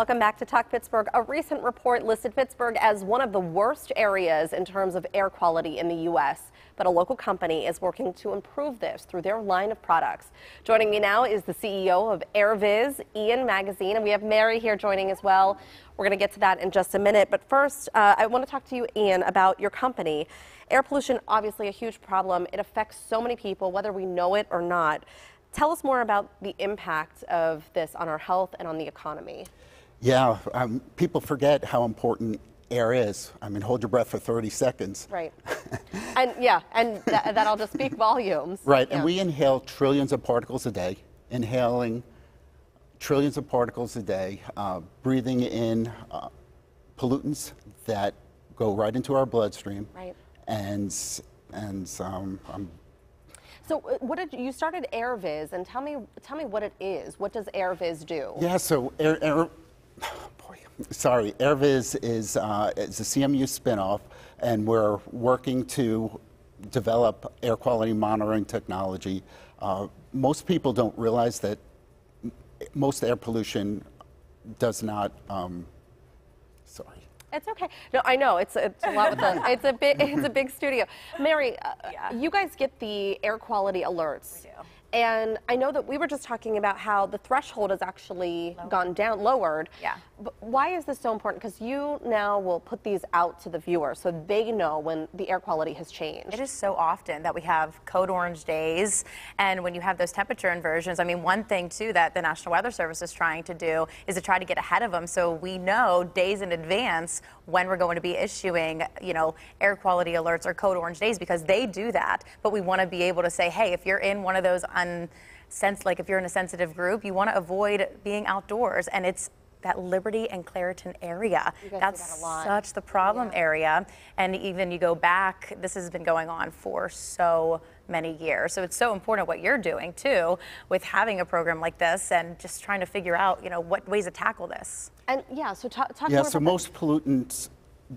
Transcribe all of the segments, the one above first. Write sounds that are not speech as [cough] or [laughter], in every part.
Welcome back to Talk Pittsburgh. A recent report listed Pittsburgh as one of the worst areas in terms of air quality in the U.S. But a local company is working to improve this through their line of products. Joining me now is the CEO of AirViz, Ian Magazine, and we have Mary here joining as well. We're going to get to that in just a minute. But first, uh, I want to talk to you, Ian, about your company. Air pollution, obviously a huge problem. It affects so many people, whether we know it or not. Tell us more about the impact of this on our health and on the economy. Yeah, um, people forget how important air is. I mean, hold your breath for 30 seconds. Right. [laughs] and yeah, and th that'll just speak volumes. Right, yeah. and we inhale trillions of particles a day, inhaling trillions of particles a day, uh, breathing in uh, pollutants that go right into our bloodstream. Right. And, and um, I'm so uh, what did you started AirViz and tell me tell me what it is. What does AirViz do? Yeah, so Air, Air sorry, AirViz is uh, is a CMU spinoff, and we're working to develop air quality monitoring technology. Uh, most people don't realize that most air pollution does not. Um, sorry. It's okay. No, I know it's it's a lot with the [laughs] it's a big it's a big studio. Mary, uh, yeah. you guys get the air quality alerts. We do. And I know that we were just talking about how the threshold has actually gone down, lowered. Yeah. But why is this so important? Because you now will put these out to the viewer so they know when the air quality has changed. It is so often that we have code orange days, and when you have those temperature inversions, I mean, one thing too that the National Weather Service is trying to do is to try to get ahead of them so we know days in advance when we're going to be issuing, you know, air quality alerts or code orange days because they do that. But we want to be able to say, hey, if you're in one of those sense like if you're in a sensitive group, you want to avoid being outdoors, and it's that Liberty and Clairton area. That's that such the problem yeah. area. And even you go back, this has been going on for so many years. So it's so important what you're doing too with having a program like this and just trying to figure out, you know, what ways to tackle this. And yeah, so talk, talk yeah, more so most pollutants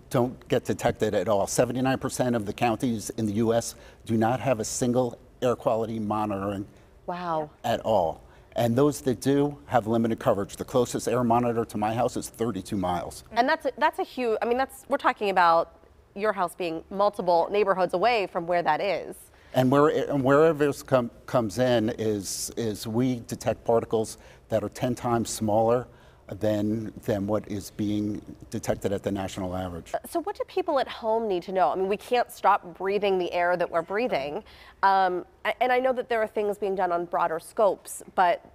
don't get detected at all. 79% of the counties in the U.S. do not have a single air quality monitoring wow. at all. And those that do have limited coverage. The closest air monitor to my house is 32 miles. Mm. And that's a, that's a huge, I mean, that's, we're talking about your house being multiple neighborhoods away from where that is. And, where, and wherever this com comes in is, is we detect particles that are 10 times smaller than, than what is being detected at the national average. So what do people at home need to know? I mean, we can't stop breathing the air that we're breathing. Um, and I know that there are things being done on broader scopes, but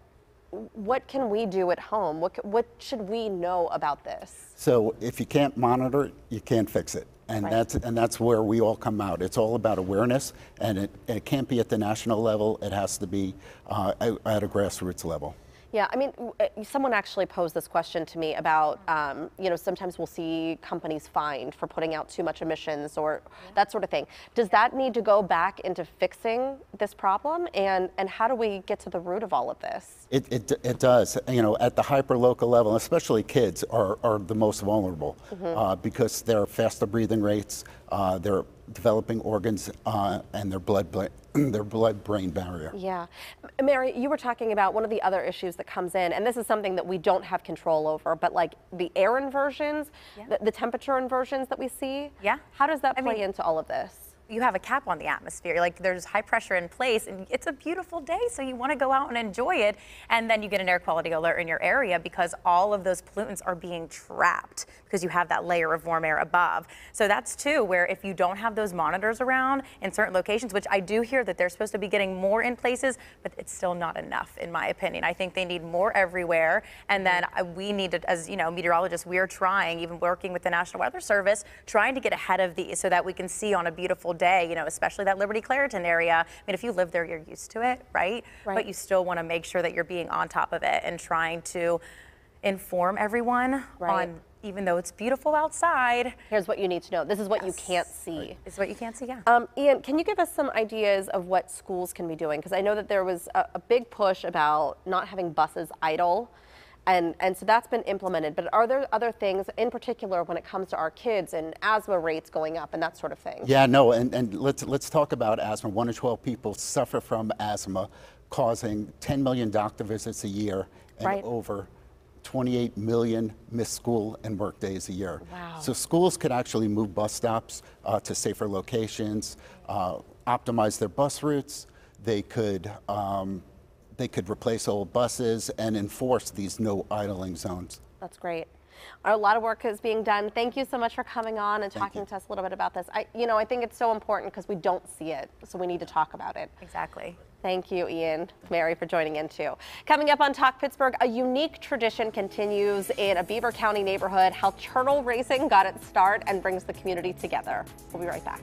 what can we do at home? What, what should we know about this? So if you can't monitor it, you can't fix it. And right. that's and that's where we all come out. It's all about awareness, and it, it can't be at the national level. It has to be uh, at a grassroots level. Yeah, I mean, uh, someone actually posed this question to me about, um, you know, sometimes we'll see companies fined for putting out too much emissions or that sort of thing. Does that need to go back into fixing this problem? And, and how do we get to the root of all of this? It, it, it does. You know, at the hyper local level, especially kids are, are the most vulnerable mm -hmm. uh, because they're faster breathing rates, uh, they're developing organs uh, and their blood [clears throat] their blood-brain barrier. Yeah. Mary, you were talking about one of the other issues that comes in, and this is something that we don't have control over, but like the air inversions, yeah. the, the, temperature inversions that we see. Yeah. How does that I play mean, into all of this? You have a cap on the atmosphere. Like there's high pressure in place and it's a beautiful day, so you want to go out and enjoy it. And then you get an air quality alert in your area because all of those pollutants are being trapped because you have that layer of warm air above. So that's too where if you don't have those monitors around in certain locations, which I do hear that they're supposed to be getting more in places, but it's still not enough in my opinion. I think they need more everywhere. And then we need to, as you know, meteorologists, we're trying, even working with the National Weather Service, trying to get ahead of these so that we can see on a beautiful day, you know, especially that Liberty Clairton area. I mean, if you live there, you're used to it, right? right. But you still want to make sure that you're being on top of it and trying to inform everyone right. on even though it's beautiful outside. Here's what you need to know. This is what yes. you can't see. Is what you can't see, yeah. Um, Ian, can you give us some ideas of what schools can be doing? Because I know that there was a, a, big push about not having buses idle and, and so that's been implemented. But are there other things, in particular, when it comes to our kids and asthma rates going up and that sort of thing? Yeah, no, and, and let's, let's talk about asthma. One in 12 people suffer from asthma, causing 10 million doctor visits a year and right. over 28 million missed school and work days a year. Wow. So schools could actually move bus stops uh, to safer locations, uh, optimize their bus routes. They could um, they could replace old buses and enforce these no idling zones. That's great. A lot of work is being done. Thank you so much for coming on and Thank talking you. to us a little bit about this. I, you know, I think it's so important because we don't see it, so we need to talk about it. Exactly. Thank you, Ian, Mary, for joining in too. Coming up on Talk Pittsburgh, a unique tradition continues in a Beaver County neighborhood. How turtle racing got its start and brings the community together. We'll be right back.